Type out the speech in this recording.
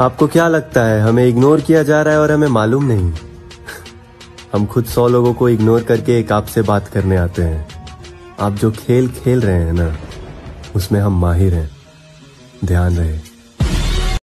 आपको क्या लगता है, हमें इग्नोर किया जा रहा है और हमें मालूम नहीं? हम खुद सौ लोगों को इग्नोर करके एक आपसे बात करने आते हैं। आप जो खेल खेल रहे हैं ना, उसमें हम माहिर हैं। ध्यान रहे।